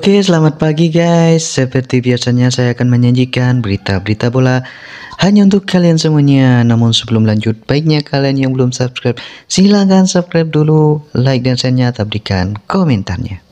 Oke, selamat pagi guys. Seperti biasanya saya akan menyajikan berita-berita bola hanya untuk kalian semuanya. Namun sebelum lanjut, baiknya kalian yang belum subscribe, silahkan subscribe dulu, like dan share-nya, berikan komentarnya.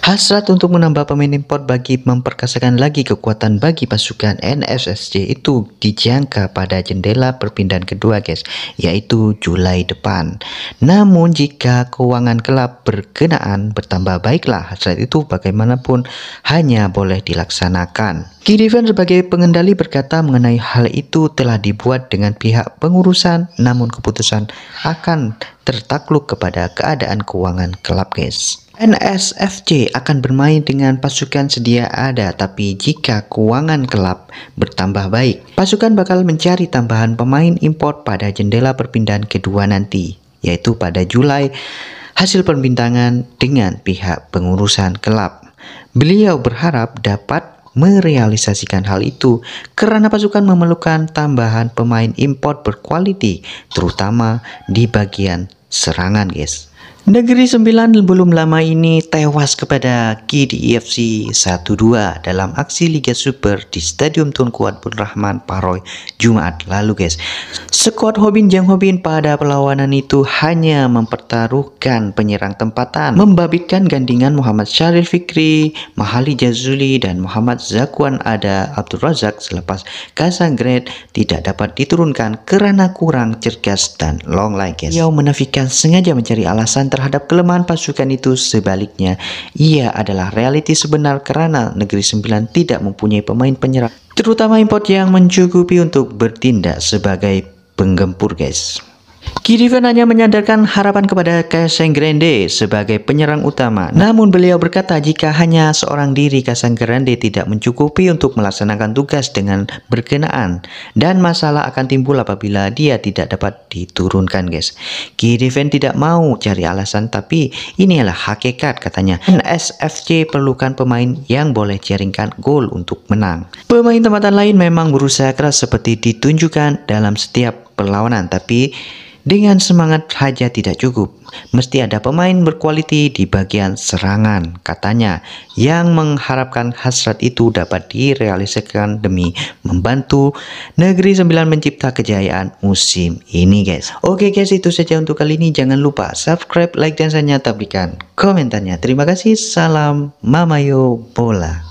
Hasrat untuk menambah pemain import bagi memperkasakan lagi kekuatan bagi pasukan NSSC itu dijangka pada jendela perpindahan kedua guys, yaitu Julai depan. Namun jika keuangan klub berkenaan bertambah baiklah hasrat itu bagaimanapun hanya boleh dilaksanakan. Kidivan sebagai pengendali berkata mengenai hal itu telah dibuat dengan pihak pengurusan namun keputusan akan tertakluk kepada keadaan keuangan klub guys. NSFC akan bermain dengan pasukan sedia ada, tapi jika keuangan klub bertambah baik, pasukan bakal mencari tambahan pemain import pada jendela perpindahan kedua nanti, yaitu pada Julai hasil perbintangan dengan pihak pengurusan klub. Beliau berharap dapat merealisasikan hal itu karena pasukan memerlukan tambahan pemain import berkualiti terutama di bagian serangan guys. Negeri Sembilan belum lama ini tewas kepada KDFC 1-2 dalam aksi Liga Super di Stadium Tunku Abdul Rahman Paroy Jumat lalu guys. Skuad Hobin Jang Hobin pada perlawanan itu hanya mempertaruhkan penyerang tempatan, membabitkan gandingan Muhammad Syaril Fikri, Mahali Jazuli dan Muhammad Zakwan Ada Abdul Razak selepas Kasangret tidak dapat diturunkan karena kurang cergas dan long line guys. Ia menafikan sengaja mencari alasan terhadap kelemahan pasukan itu sebaliknya. Ia adalah realiti sebenar karena negeri sembilan tidak mempunyai pemain penyerang terutama import yang mencukupi untuk bertindak sebagai penggempur guys Kirivan hanya menyadarkan harapan kepada Grande sebagai penyerang utama. Namun beliau berkata jika hanya seorang diri Grande tidak mencukupi untuk melaksanakan tugas dengan berkenaan dan masalah akan timbul apabila dia tidak dapat diturunkan guys. Kirivan tidak mau cari alasan tapi ini adalah hakikat katanya. NSFC perlukan pemain yang boleh jaringkan gol untuk menang. Pemain tempatan lain memang berusaha keras seperti ditunjukkan dalam setiap perlawanan tapi dengan semangat saja tidak cukup, mesti ada pemain berkualiti di bagian serangan, katanya, yang mengharapkan hasrat itu dapat direalisasikan demi membantu Negeri Sembilan mencipta kejayaan musim ini guys. Oke guys, itu saja untuk kali ini. Jangan lupa subscribe, like, dan nyata komentarnya. Terima kasih, salam Mamayo Bola.